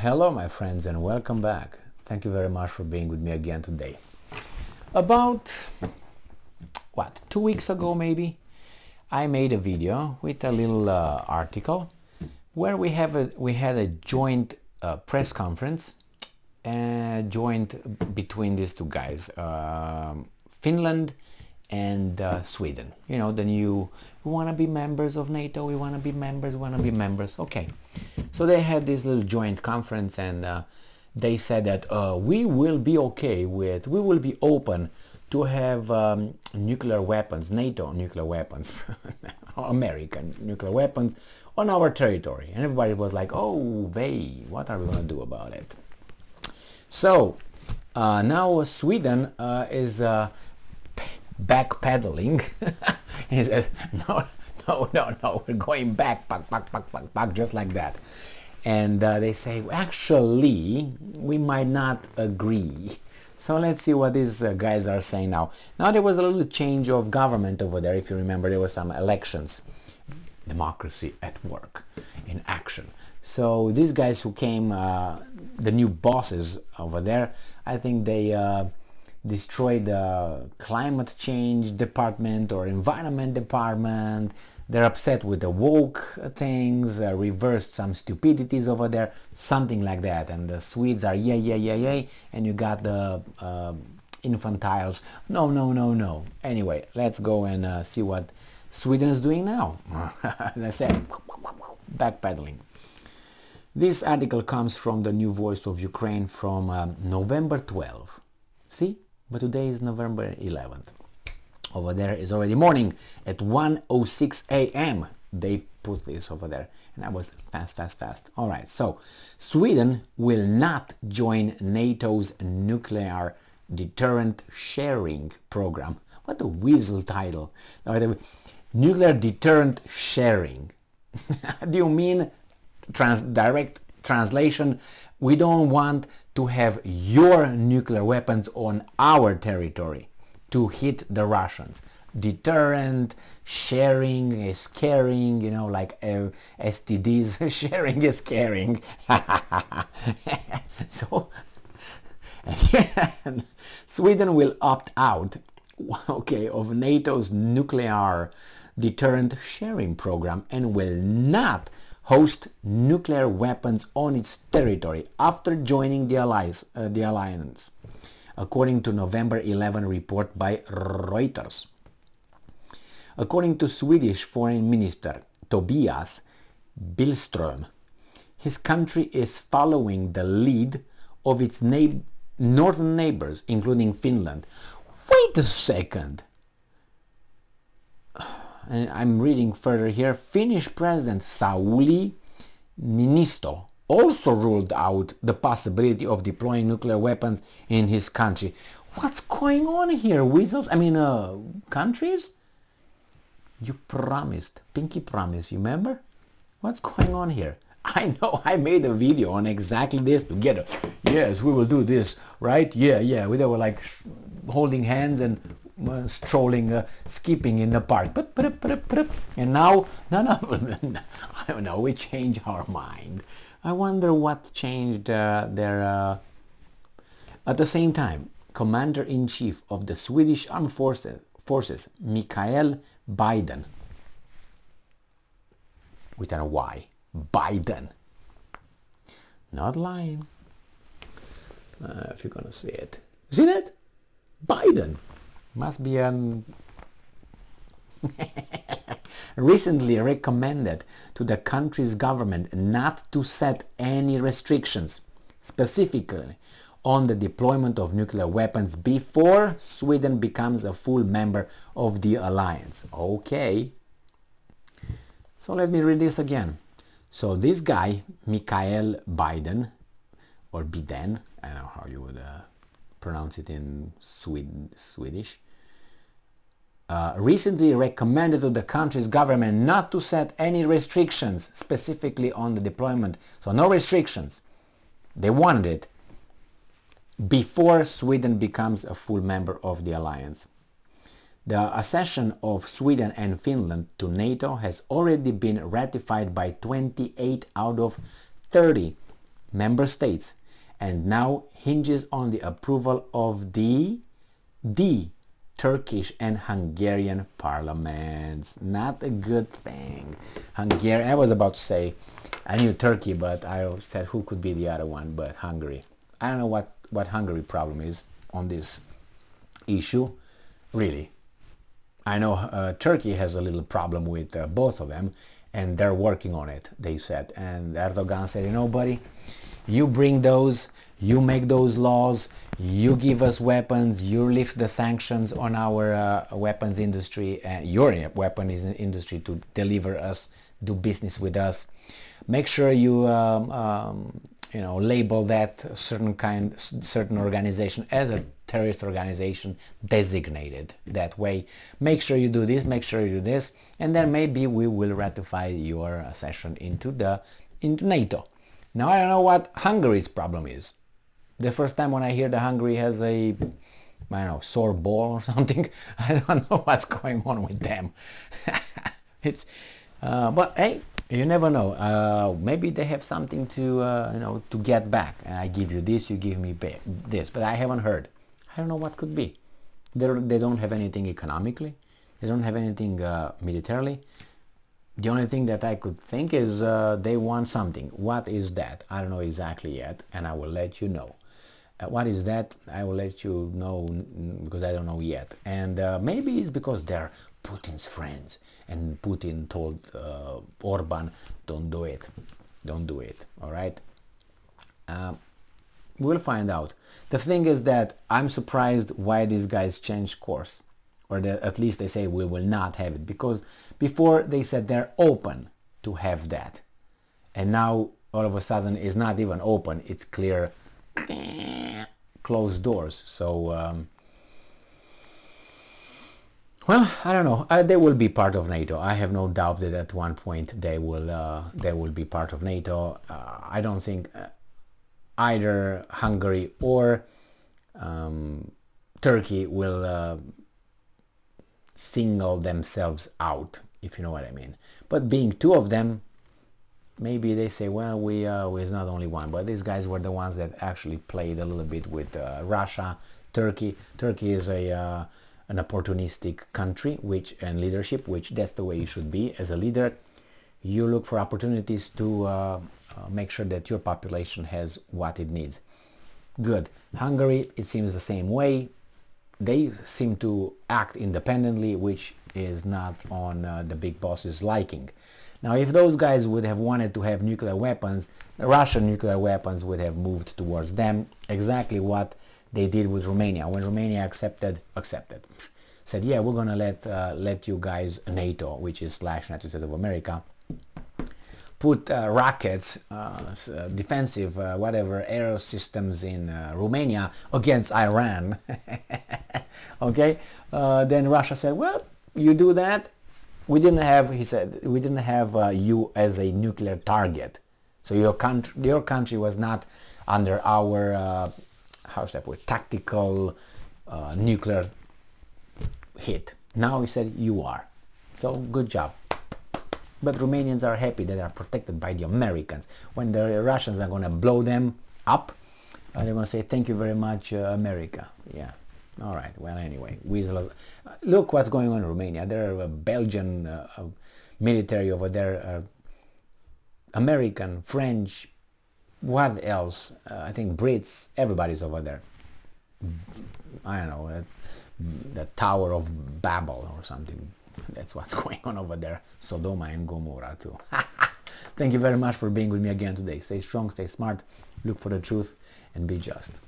Hello my friends and welcome back. Thank you very much for being with me again today. About, what, two weeks ago maybe, I made a video with a little uh, article where we have a, we had a joint uh, press conference uh, joint between these two guys, um, Finland and uh, Sweden. You know, the new, we want to be members of NATO, we want to be members, we want to be members. Okay. So they had this little joint conference and uh, they said that uh, we will be okay with, we will be open to have um, nuclear weapons, NATO nuclear weapons, American nuclear weapons on our territory. And everybody was like, oh, they, what are we going to do about it? So uh, now Sweden uh, is uh, backpedaling. he says, no, no, no, no, we're going back, back, back, back, back, back, just like that. And uh, they say, actually, we might not agree. So let's see what these uh, guys are saying now. Now there was a little change of government over there. If you remember, there were some elections. Democracy at work, in action. So these guys who came, uh, the new bosses over there, I think they destroyed the climate change department or environment department they're upset with the woke things, uh, reversed some stupidities over there, something like that. And the Swedes are yeah, yeah, yeah, yeah, and you got the uh, infantiles. No, no, no, no. Anyway, let's go and uh, see what Sweden is doing now. As I said, backpedaling. This article comes from the New Voice of Ukraine from um, November 12. See? But today is November 11th over there is already morning at 1.06 a.m. They put this over there and I was fast, fast, fast. All right, so Sweden will not join NATO's nuclear deterrent sharing program. What a weasel title. Nuclear deterrent sharing. Do you mean trans direct translation? We don't want to have your nuclear weapons on our territory to hit the Russians. Deterrent, sharing is caring, you know, like uh, STDs, sharing is caring. so, Sweden will opt out, okay, of NATO's nuclear deterrent sharing program and will not host nuclear weapons on its territory after joining the, allies, uh, the alliance according to November 11 report by Reuters. According to Swedish Foreign Minister Tobias Billström, his country is following the lead of its northern neighbors, including Finland. Wait a second. And I'm reading further here. Finnish President Sauli Niinisto also ruled out the possibility of deploying nuclear weapons in his country. What's going on here, weasels? I mean, uh, countries? You promised, pinky promise, you remember? What's going on here? I know I made a video on exactly this together. Yes, we will do this, right? Yeah, yeah. We were like holding hands and uh, strolling, uh, skipping in the park. And now, no, no, no, we change our mind. I wonder what changed uh, their... Uh... At the same time, Commander-in-Chief of the Swedish Armed Forces, Forces Micael Bydén, with a Y, Biden, not lying, uh, if you're gonna see it. See that? Biden. Must be an recently recommended to the country's government not to set any restrictions, specifically on the deployment of nuclear weapons before Sweden becomes a full member of the alliance. Okay. So let me read this again. So this guy, Micael Bydén, or Biden, I don't know how you would uh, pronounce it in Swed Swedish, uh, recently recommended to the country's government not to set any restrictions specifically on the deployment. So no restrictions. They wanted it before Sweden becomes a full member of the alliance. The accession of Sweden and Finland to NATO has already been ratified by 28 out of 30 member states and now hinges on the approval of the the Turkish and Hungarian parliaments. Not a good thing. Hungary, I was about to say, I knew Turkey, but I said who could be the other one, but Hungary. I don't know what, what Hungary problem is on this issue, really. I know uh, Turkey has a little problem with uh, both of them, and they're working on it, they said. And Erdogan said, you know, buddy, you bring those, you make those laws, you give us weapons, you lift the sanctions on our uh, weapons industry, uh, your weapons industry to deliver us, do business with us. Make sure you um, um, you know label that certain kind certain organization as a terrorist organization designated that way make sure you do this make sure you do this and then maybe we will ratify your accession into the into NATO now I don't know what Hungary's problem is. The first time when I hear that Hungary has a I don't know, sore ball or something. I don't know what's going on with them. it's, uh, but hey, you never know. Uh, maybe they have something to, uh, you know, to get back. And I give you this, you give me this. But I haven't heard. I don't know what could be. They're, they do not have anything economically. They don't have anything uh, militarily. The only thing that I could think is uh, they want something. What is that? I don't know exactly yet, and I will let you know. Uh, what is that? I will let you know because I don't know yet. And uh, maybe it's because they're Putin's friends, and Putin told uh, Orban, "Don't do it, don't do it." All right. Um, we'll find out. The thing is that I'm surprised why these guys changed course or at least they say we will not have it because before they said they're open to have that and now all of a sudden it's not even open it's clear closed doors. So um, well I don't know. Uh, they will be part of NATO. I have no doubt that at one point they will uh, they will be part of NATO. Uh, I don't think uh, either Hungary or um, Turkey will uh, single themselves out, if you know what I mean. But being two of them, maybe they say, well, we uh, is not only one, but these guys were the ones that actually played a little bit with uh, Russia, Turkey. Turkey is a uh, an opportunistic country, which and leadership, which that's the way you should be as a leader. You look for opportunities to uh, uh, make sure that your population has what it needs. Good. Hungary, it seems the same way they seem to act independently, which is not on uh, the big boss's liking. Now, if those guys would have wanted to have nuclear weapons, Russian nuclear weapons would have moved towards them, exactly what they did with Romania. When Romania accepted, accepted, said, yeah, we're going to let, uh, let you guys NATO, which is slash United States of America, put uh, rockets, uh, uh, defensive, uh, whatever, aero systems in uh, Romania against Iran, okay, then Russia said, well, you do that. We didn't have, he said, we didn't have you as a nuclear target. So your country, your country was not under our, how's that word, tactical nuclear hit. Now he said, you are. So good job. But Romanians are happy that they are protected by the Americans. When the Russians are going to blow them up, uh, they're going to say, thank you very much, uh, America. Yeah. All right. Well, anyway, Weasels. Uh, look what's going on in Romania. There are a Belgian uh, uh, military over there, uh, American, French, what else? I think Brits, everybody's over there. I don't know, the Tower of Babel or something. That's what's going on over there. Sodoma and Gomorrah too. Thank you very much for being with me again today. Stay strong, stay smart, look for the truth, and be just.